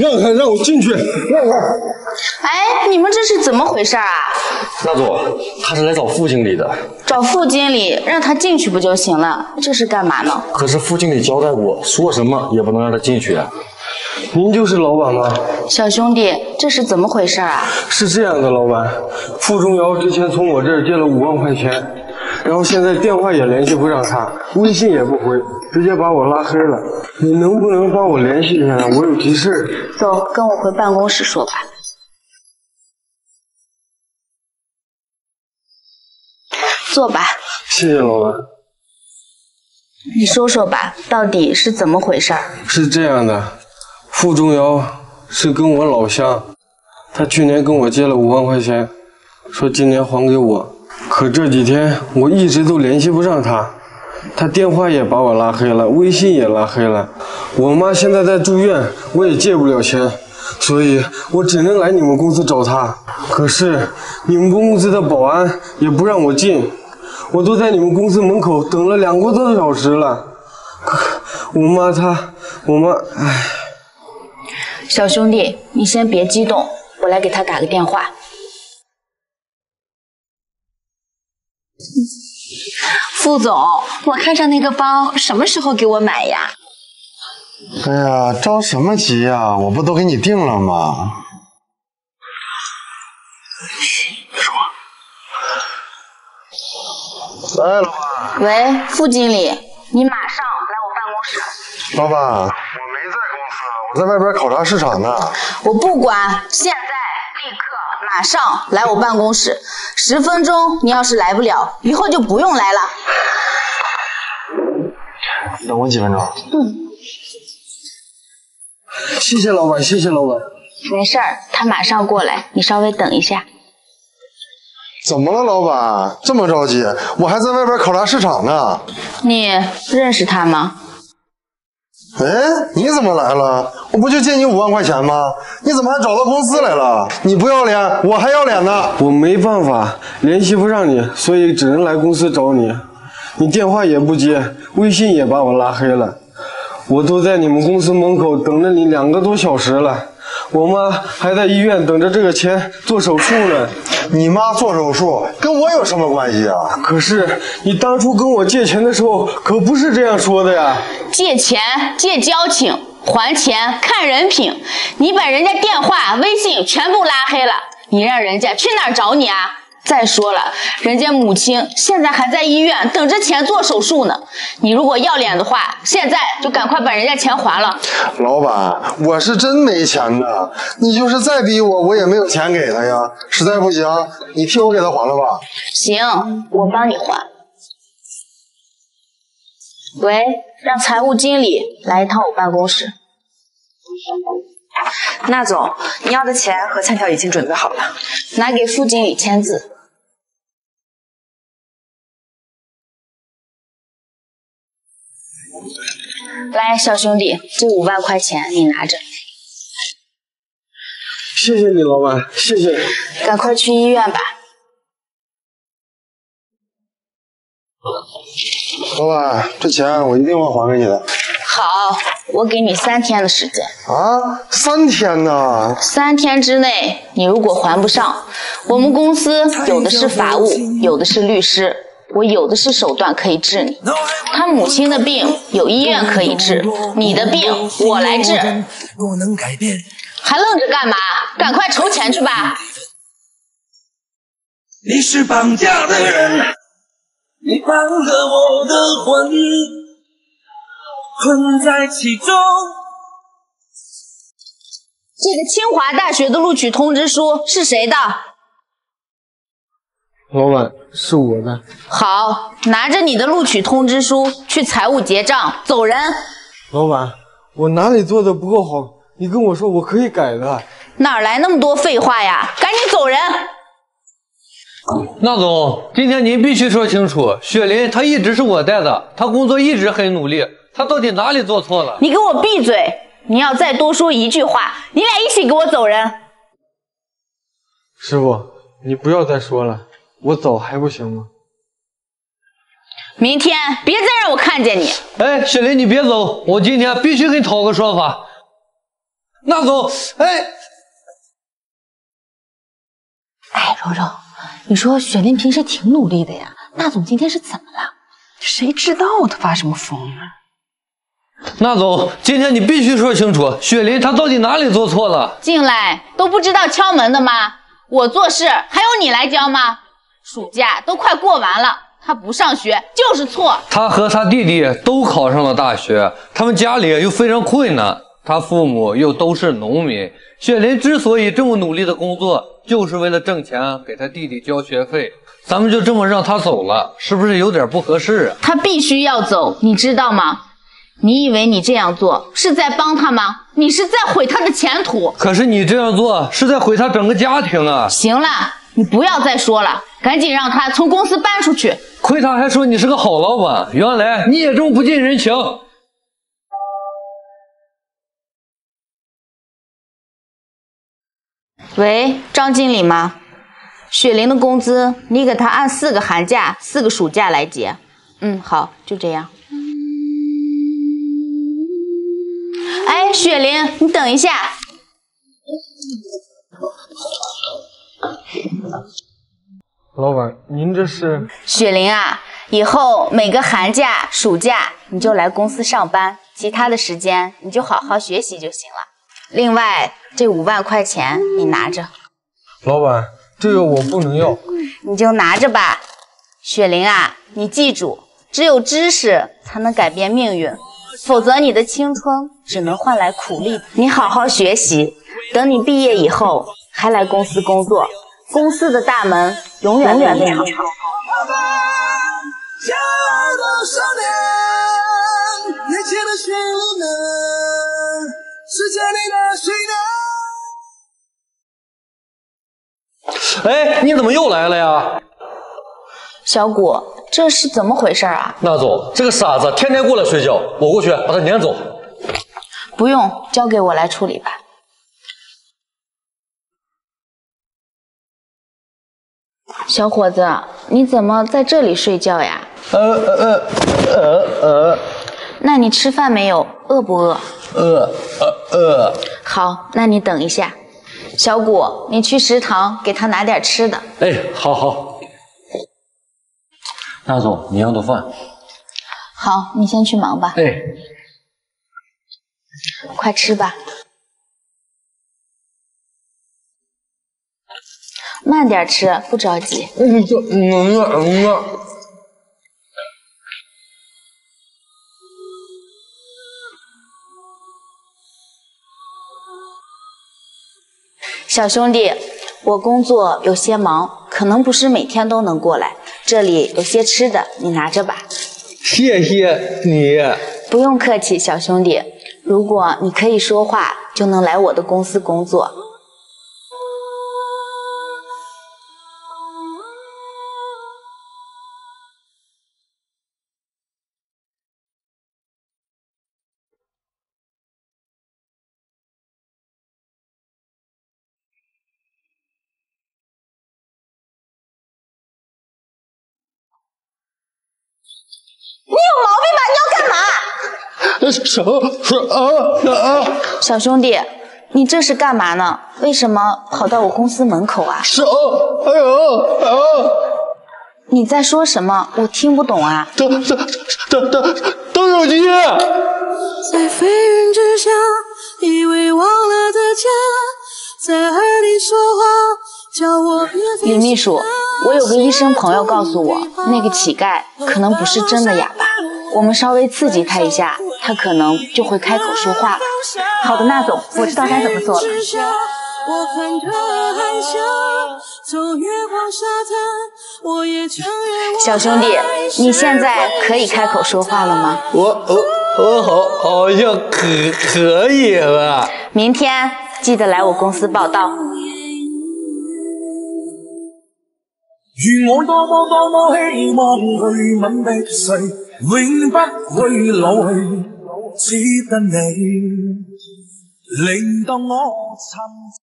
让开，让我进去！让开！哎，你们这是怎么回事啊？那总，他是来找副经理的。找副经理，让他进去不就行了？这是干嘛呢？可是副经理交代过，说什么也不能让他进去啊。您就是老板吗？小兄弟，这是怎么回事啊？是这样的，老板，傅中尧之前从我这儿借了五万块钱，然后现在电话也联系不上他，微信也不回，直接把我拉黑了。你能不能帮我联系一下？我有急事。走，跟我回办公室说吧。坐吧。谢谢老板。你说说吧，到底是怎么回事？是这样的，付忠尧是跟我老乡，他去年跟我借了五万块钱，说今年还给我。可这几天我一直都联系不上他，他电话也把我拉黑了，微信也拉黑了。我妈现在在住院，我也借不了钱，所以我只能来你们公司找他。可是你们公司的保安也不让我进。我都在你们公司门口等了两个多小时了，我妈她，我妈，唉。小兄弟，你先别激动，我来给他打个电话。副总，我看上那个包，什么时候给我买呀？哎呀，着什么急呀？我不都给你定了吗？喂，老板。喂，副经理，你马上来我办公室。老板，我没在公司，我在外边考察市场呢。我不管，现在立刻马上来我办公室。十分钟，你要是来不了，以后就不用来了。等我几分钟。嗯。谢谢老板，谢谢老板。没事儿，他马上过来，你稍微等一下。怎么了，老板？这么着急？我还在外边考察市场呢。你认识他吗？哎，你怎么来了？我不就借你五万块钱吗？你怎么还找到公司来了？你不要脸，我还要脸呢。我没办法，联系不上你，所以只能来公司找你。你电话也不接，微信也把我拉黑了。我都在你们公司门口等了你两个多小时了。我妈还在医院等着这个钱做手术呢。你妈做手术跟我有什么关系啊？可是你当初跟我借钱的时候可不是这样说的呀。借钱借交情，还钱看人品。你把人家电话、微信全部拉黑了，你让人家去哪儿找你啊？再说了，人家母亲现在还在医院等着钱做手术呢。你如果要脸的话，现在就赶快把人家钱还了。老板，我是真没钱的，你就是再逼我，我也没有钱给他呀。实在不行，你替我给他还了吧。行，我帮你还。喂，让财务经理来一趟我办公室。那总，你要的钱和欠条已经准备好了，拿给副经理签字。来，小兄弟，这五万块钱你拿着。谢谢你，老板，谢谢。赶快去医院吧。老板，这钱我一定会还给你的。好，我给你三天的时间。啊，三天呢？三天之内，你如果还不上，我们公司有的是法务，有的是律师，我有的是手段可以治你。他母亲的病有医院可以治，你的病我来治。还愣着干嘛？赶快筹钱去吧。你是绑架的人，你绑了我的魂。困在其中。这个清华大学的录取通知书是谁的？老板，是我的。好，拿着你的录取通知书去财务结账，走人。老板，我哪里做的不够好？你跟我说，我可以改的。哪来那么多废话呀？赶紧走人！那总，今天您必须说清楚，雪林她一直是我带的，她工作一直很努力。她到底哪里做错了？你给我闭嘴！你要再多说一句话，你俩一起给我走人！师傅，你不要再说了，我走还不行吗？明天别再让我看见你！哎，雪林，你别走，我今天必须给你讨个说法。那总，哎，哎，柔柔，你说雪琳平时挺努力的呀，那总今天是怎么了？谁知道他发什么疯啊？那总，今天你必须说清楚，雪林她到底哪里做错了？进来都不知道敲门的吗？我做事还用你来教吗？暑假都快过完了，他不上学就是错。他和他弟弟都考上了大学，他们家里又非常困难，他父母又都是农民。雪林之所以这么努力的工作，就是为了挣钱给他弟弟交学费。咱们就这么让他走了，是不是有点不合适啊？他必须要走，你知道吗？你以为你这样做是在帮他吗？你是在毁他的前途。可是你这样做是在毁他整个家庭啊！行了，你不要再说了，赶紧让他从公司搬出去。亏他还说你是个好老板，原来你也这么不近人情。喂，张经理吗？雪玲的工资你给她按四个寒假、四个暑假来结。嗯，好，就这样。哎，雪玲，你等一下。老板，您这是？雪玲啊，以后每个寒假、暑假你就来公司上班，其他的时间你就好好学习就行了。另外，这五万块钱你拿着。老板，这个我不能要。你就拿着吧。雪玲啊，你记住，只有知识才能改变命运，否则你的青春只能换来苦力。你好好学习，等你毕业以后还来公司工作，公司的大门永远为你敞开。哎，你怎么又来了呀？小谷，这是怎么回事啊？那总，这个傻子天天过来睡觉，我过去把他撵走。不用，交给我来处理吧。小伙子，你怎么在这里睡觉呀？呃呃呃呃呃那你吃饭没有？饿不饿？饿饿饿，好，那你等一下。小谷，你去食堂给他拿点吃的。哎，好好。大总，你要的饭。好，你先去忙吧。哎，快吃吧。慢点吃，不着急。嗯嗯嗯。小兄弟，我工作有些忙，可能不是每天都能过来。这里有些吃的，你拿着吧。谢谢你。不用客气，小兄弟。如果你可以说话，就能来我的公司工作。什么？是啊啊！小兄弟，你这是干嘛呢？为什么跑到我公司门口啊？是啊！哎呀啊！你在说什么？我听不懂啊！等等等等等手机！在飞云之下，以为忘了的家，在耳里说话，叫我李秘书，我有个医生朋友告诉我，那个乞丐可能不是真的哑巴，我们稍微刺激他一下，他可能就会开口说话了。好的，那总，我知道该怎么做了。我看他含笑，走月光沙滩，我也承认我小兄弟，你现在可以开口说话了吗？我我我好好像可可以了。明天记得来我公司报道。如我多么多么希望去吻的谁，永不会老去，只得你令到我沉。